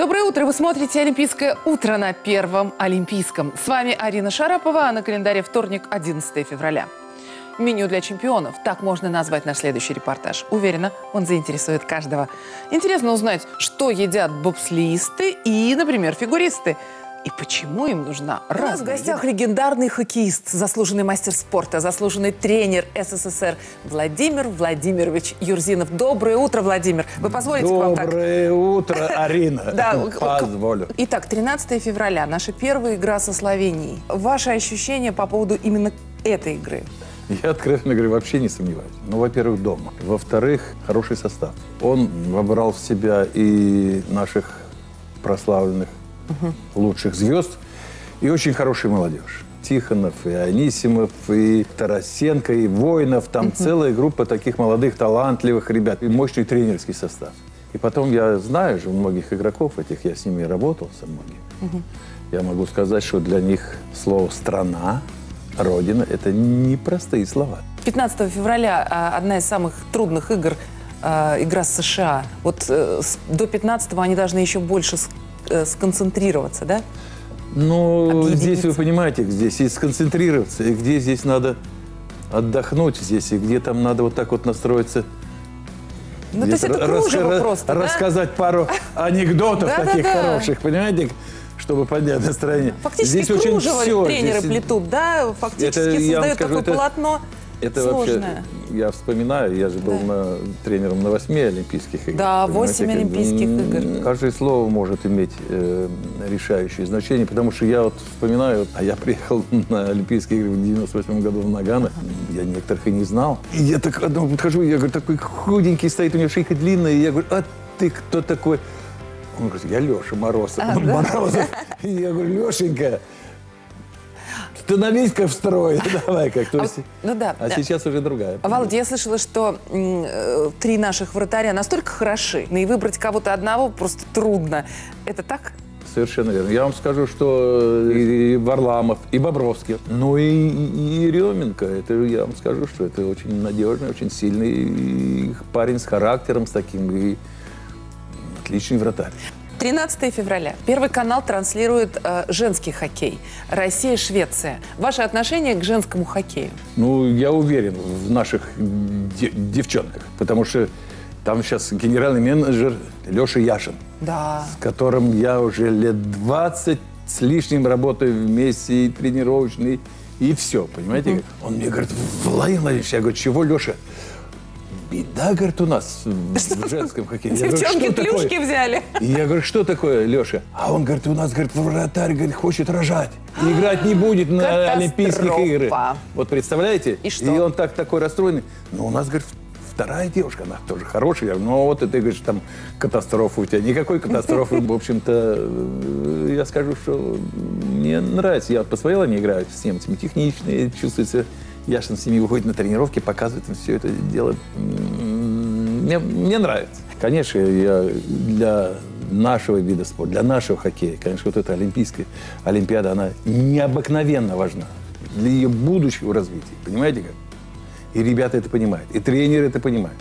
Доброе утро! Вы смотрите «Олимпийское утро» на Первом Олимпийском. С вами Арина Шарапова, а на календаре вторник, 11 февраля. Меню для чемпионов. Так можно назвать наш следующий репортаж. Уверена, он заинтересует каждого. Интересно узнать, что едят бобслеисты и, например, фигуристы. И почему им нужна У нас в разная гостях легендарный хоккеист, заслуженный мастер спорта, заслуженный тренер СССР Владимир Владимирович Юрзинов. Доброе утро, Владимир. Вы позволите к вам так? Доброе утро, Арина. Да, Позволю. Итак, 13 февраля, наша первая игра со Словенией. Ваши ощущения по поводу именно этой игры? Я, откровенно говоря, вообще не сомневаюсь. Ну, во-первых, дома. Во-вторых, хороший состав. Он вобрал в себя и наших прославленных лучших звезд, и очень хорошая молодежь. Тихонов, и Анисимов, и Тарасенко, и Воинов. Там целая группа таких молодых, талантливых ребят. И мощный тренерский состав. И потом я знаю же многих игроков этих, я с ними работал со многими. Я могу сказать, что для них слово «страна», «родина» — это непростые слова. 15 февраля а, одна из самых трудных игр, а, игра с США. Вот э, до 15 они должны еще больше сконцентрироваться, да? Ну, здесь вы понимаете, здесь и сконцентрироваться, и где здесь надо отдохнуть, здесь, и где там надо вот так вот настроиться. Ну, то есть это раска- просто, да? Рассказать пару анекдотов таких хороших, понимаете, чтобы поднять настроение. Фактически Здесь очень кружево всё, тренеры здесь- плетут, да? Фактически Это, создают скажу, такое это- полотно Это вообще, я вспоминаю, я же был на, тренером на восьми Олимпийских играх. Да, понимаете, восемь как- Олимпийских м, игр. Каждое слово может иметь э, решающее значение, потому что я вот вспоминаю, а я приехал на Олимпийские игры в 98 году в Нагано, я некоторых и не знал. И я так одному подхожу, я говорю, такой худенький стоит, у него шейка длинная, и я говорю, а ты кто такой? Он говорит, я Леша Морозов. Морозов. И я говорю, Лешенька, становись-ка в строй, давай как. То А ну да. а сейчас уже другая. Володя, я слышала, что э, три наших вратаря настолько хороши, и выбрать кого-то одного просто трудно. Это так? Совершенно верно. Я вам скажу, что и Варламов, и Бобровский, ну и, и Еременко. Это я вам скажу, что это очень надежный, очень сильный и парень с характером, с таким, и отличный вратарь. 13 февраля. Первый канал транслирует э, женский хоккей. Россия-Швеция. Ваше отношение к женскому хоккею? Ну, я уверен в наших де- девчонках, потому что там сейчас генеральный менеджер Леша Яшин. Да. с которым я уже лет 20 с лишним работаю вместе, и тренировочный, и все, понимаете? Он мне говорит, Владимир Владимирович, я говорю, чего, Леша? Беда, говорит, у нас в женском хоккее. Я говорю, Девчонки «Что такое?» плюшки взяли. И я говорю, что такое, Леша? А он говорит, у нас, говорит, вратарь, говорит, хочет рожать. И играть не будет на. Олимпийских играх. Вот представляете? И что? он так такой расстроенный. Ну, у нас, говорит, вторая девушка, она тоже хорошая. Я говорю, ну, вот это, говоришь, там катастрофа у тебя. Никакой катастрофы. В общем-то, э, я скажу, что мне нравится. Я вот посмотрел, они играют с немцами техничные, чувствуется. Яшин с ними выходит на тренировки, показывает им все это дело. Мне, мне нравится. Конечно, я для нашего вида спорта, для нашего хоккея, конечно, вот эта Олимпийская Олимпиада, она необыкновенно важна для ее будущего развития. Понимаете как? И ребята это понимают, и тренеры это понимают.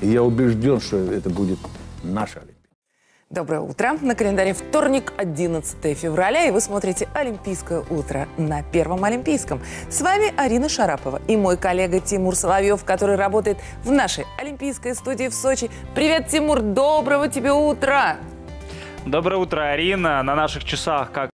И я убежден, что это будет наша Олимпиада. Доброе утро. На календаре вторник, 11 февраля, и вы смотрите «Олимпийское утро» на Первом Олимпийском. С вами Арина Шарапова и мой коллега Тимур Соловьев, который работает в нашей Олимпийской студии в Сочи. Привет, Тимур, доброго тебе утра! Доброе утро, Арина. На наших часах, как